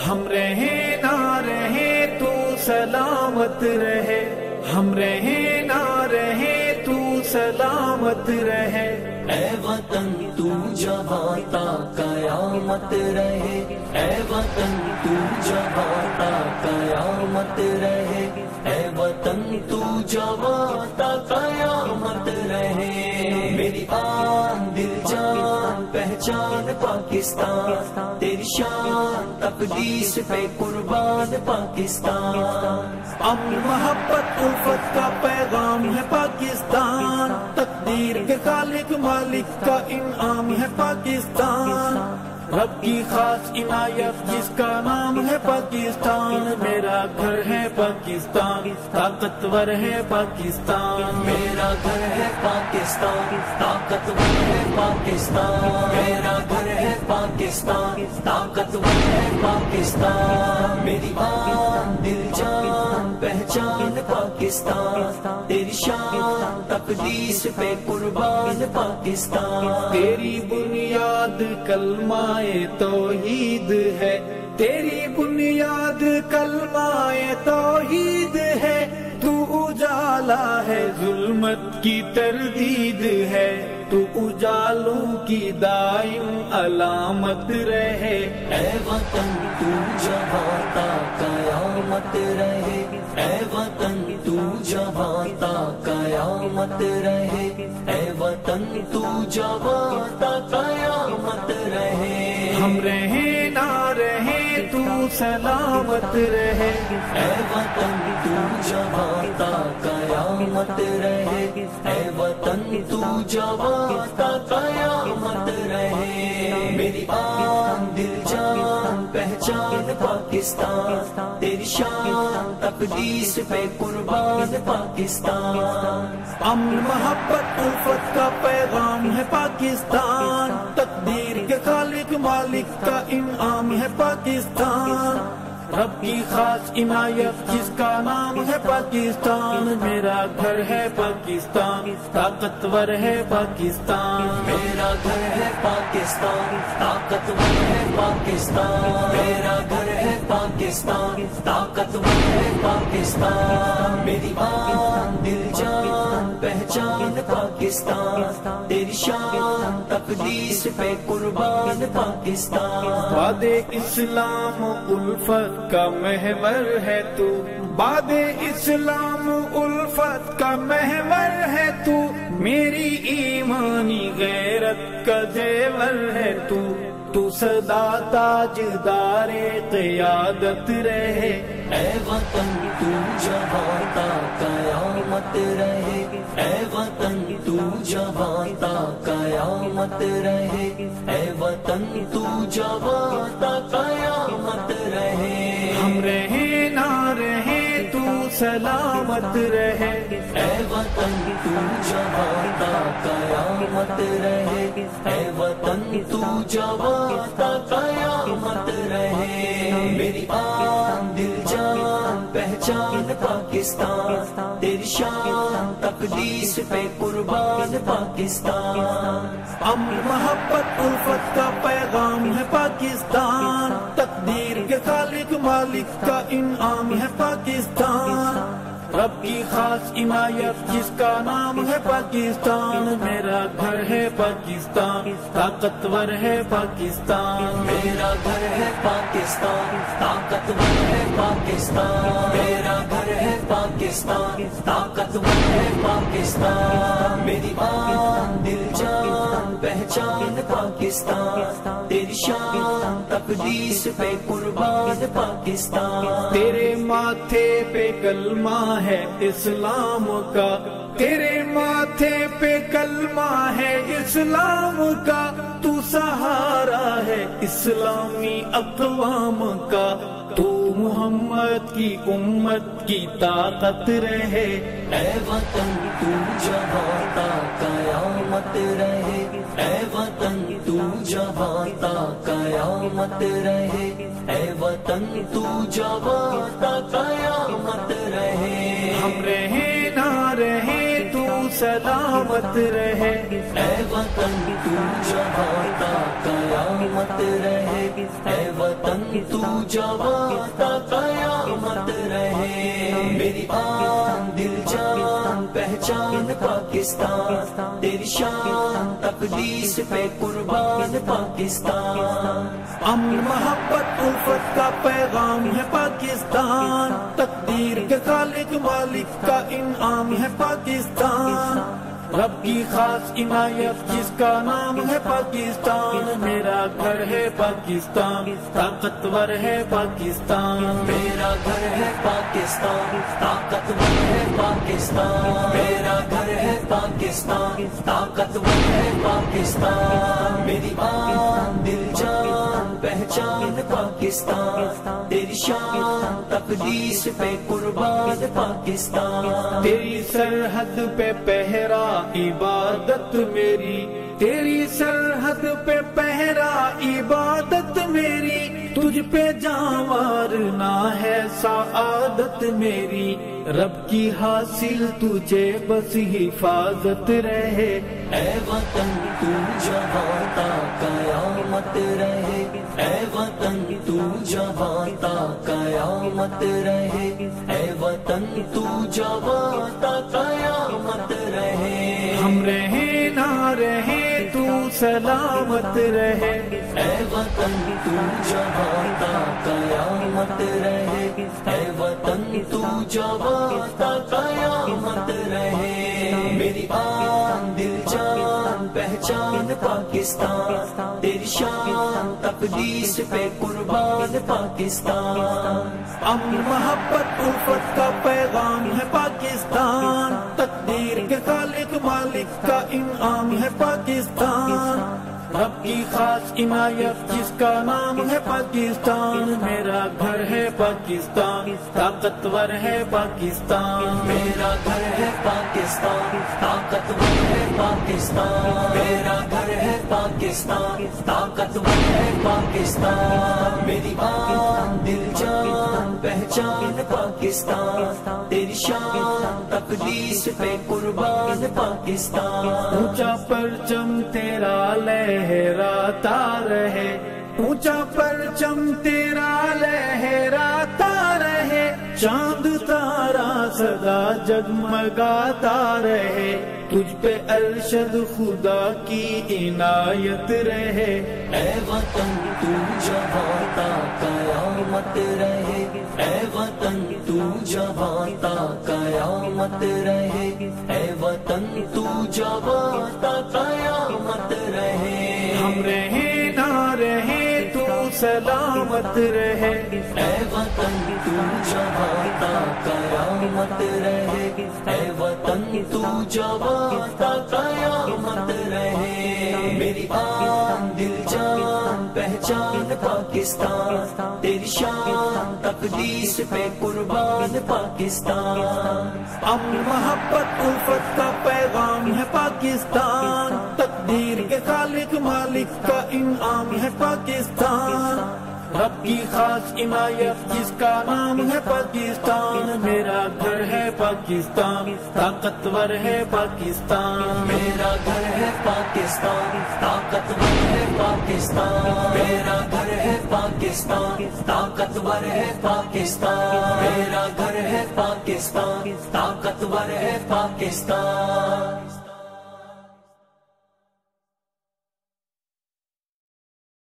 हम रहे ना रहे तू सलामत रहे। हम रहे ना रहे तू सलामत रहे। ए वतन तू जबाता कयामत रहे। ए वतन तू जबाता कयामत रहे। ए वतन तू जबाता पहचान पाकिस्तान, तेरी शान तकदीस पे कुर्बान पाकिस्तान। अमन मोहब्बत, उल्फत का पैगाम है पाकिस्तान। तकदीर के खालिक मालिक का इनाम है पाकिस्तान। रब की खास इनायत जिसका नाम है पाकिस्तान। मेरा घर है पाकिस्तान, ताकतवर है पाकिस्तान। मेरा घर है पाकिस्तान, ताकतवर है पाकिस्तान। मेरा घर है पाकिस्तान, ताकतवर है पाकिस्तान। मेरी आन दिल जान। पहचान पाकिस्तान। तेरी शान तकदीस पे कुर्बान पाकिस्तान। तेरी बुनियाद कलमाए तौहीद है। तेरी बुनियाद कलमाए तौहीद है। तू उजाला है जुल्मत की तरदीद है। तू उजालों की दाइम अलामत रहे। ए वतन तू जबाता कयामत रहे। ए वतन तू जबाता कयामत रहे। ए वतन तू जवाता कयामत रहे। हम रहे ना रहे तू सलामत रहे। ए वतन तू जबाता कयामत रहे। ए वतन तू जवाता कयामत रहे। मेरी आन दिल जान पहचान पाकिस्तान। तकदीस पे कुर्बान पाकिस्तान। अमन मोहब्बत, उल्फत का पैगाम है पाकिस्तान। तकदीर के खालिक मालिक का इनाम है पाकिस्तान। रब की खास इनायत जिसका नाम है पाकिस्तान। मेरा घर है पाकिस्तान, ताकतवर है पाकिस्तान। मेरा घर है पाकिस्तान, ताकतवर है पाकिस्तान। मेरा पाकिस्तान ताकतवर है पाकिस्तान। मेरी आन दिल जान, पहचान पाकिस्तान। तेरी शान, तकदीस पे कुर्बान पाकिस्तान। वादे इस्लाम, उल्फत का महवर है तू। बाद इस्लाम, उल्फत का महवर है तू। मेरी ईमानी गैरत का जेवर है तू। तू सदा ताजदारे कयादत रहे। ए वतन तू जबाता कयामत रहे। ए वतन तू जबाता कयामत रहे। ए वतन तू जबाता कयामत रहे। हम रहे ना रहे सलामत रहे ऐ वतन तू जवाता, कयामत रहे ऐ वतन तू जवाता, कयामत रहे मेरी आन दिल जान पहचान पाकिस्तान, तेरी शान तकदीस पे कुर्बान पाकिस्तान। हम मोहब्बत, उल्फत का पैगाम है पाकिस्तान। तकदीर के खालिक मालिक का इनाम है पाकिस्तान। रब की खास इनायत जिसका नाम है पाकिस्तान। मेरा घर है पाकिस्तान, ताकतवर है पाकिस्तान। मेरा घर है पाकिस्तान, ताकतवर है पाकिस्तान। मेरा घर है पाकिस्तान, ताकतवर है पाकिस्तान। मेरी आन दिल जान। पहचान पाकिस्तान। तेरी शान तकदीस पे कुर्बान पाकिस्तान। तेरे माथे पे कलमा है इस्लाम का। तेरे माथे पे कलमा है इस्लाम का। सहारा है इस्लामी अकवाम का। तू मोहम्मद की उम्मत की ताकत रहे। ए वतन तू जबाता कयामत रहे। ए वतन तू जबाता कयामत रहे। ए वतन तू जबाता कयामत रहे। हम रहे ना रहे सलामत रहे। ए वतन तू जवाता, कयामत रहे। ऐ वतन तू जवाता, कयामत रहे। मेरी दिल पहचान पाकिस्तान तेरी शान तकदीस पे कुर्बान पाकिस्तान। अमन मोहब्बत उल्फत का पैगाम है पाकिस्तान। तकदीर के खालिक मालिक का इनाम है पाकिस्तान। रब की खास इनायत जिसका नाम है पाकिस्तान। मेरा घर है पाकिस्तान ताकतवर है पाकिस्तान। मेरा घर है पाकिस्तान ताकतवर है पाकिस्तान। पाकिस्तान, ताकतवर है पाकिस्तान। मेरी आन दिल जान पहचान पाकिस्तान। तेरी शान, तकदीस पे कुर्बान पाकिस्तान। तेरी सरहद पे पहरा इबादत मेरी। तेरी सरहद पे पहरा इबादत मेरी। तुझ पे जावार ना है सादत मेरी। रब की हासिल तुझे बस हिफाजत रहे। ए वतन तू जवाता कयामत रहे। ए वतन तू जवाता कयामत रहे। ए वतन तू जवाता कयामत रहे। हम रहे ना रहे सलामत रहे। ए वतन तू जवाता कयामत रहे। ए वतन तू जवाता कयामत रहे। मेरी आन दिल जान पहचान पाकिस्तान। तेरी शान तकदीस पे कुर्बान पाकिस्तान। अमन मोहब्बत उल्फत का पैगाम है पाकिस्तान। तकदीर के मालिक का इनाम है पाकिस्तान। रब की खास इनायत जिसका नाम है पाकिस्तान। मेरा घर है पाकिस्तान, ताकतवर है पाकिस्तान। मेरा घर है पाकिस्तान, ताकतवर है पाकिस्तान। मेरा घर है पाकिस्तान, ताकतवर है पाकिस्तान। मेरी आन दिल जान। पहचान पाकिस्तान, तेरी शान, तकदीस पे कुर्बान पाकिस्तान। ऊँचा परचम तेरा लहराता रहे। ऊँचा परचम तेरा लहराता रहे। चाँद तारा सदा जगमगाता रहे। तुझ पे अरशद खुदा की इनायत रहे। ए वतन तू जवाता कयामत रहे। ए वतन तू जवाता कयामत रहे। ए वतन तू जवाता कयामत रहे। हम रहे सलामत रहे। ए वतन तू जवाता कयामत रहे। ए वतन तू जवाता कयामत रहे। मेरी आन दिल जान पहचान पाकिस्तान। तेरी शान तकदीस पे कुर्बान पाकिस्तान। अमन मोहब्बत उल्फत का पैगाम है पाकिस्तान। खालिक मालिक का इनाम है पाकिस्तान। रब की खास इनायत जिसका नाम है पाकिस्तान। मेरा घर है पाकिस्तान, ताकतवर है पाकिस्तान। मेरा घर है पाकिस्तान, ताकतवर है पाकिस्तान। मेरा घर है पाकिस्तान, ताकतवर है पाकिस्तान। मेरा घर है पाकिस्तान, ताकतवर है पाकिस्तान।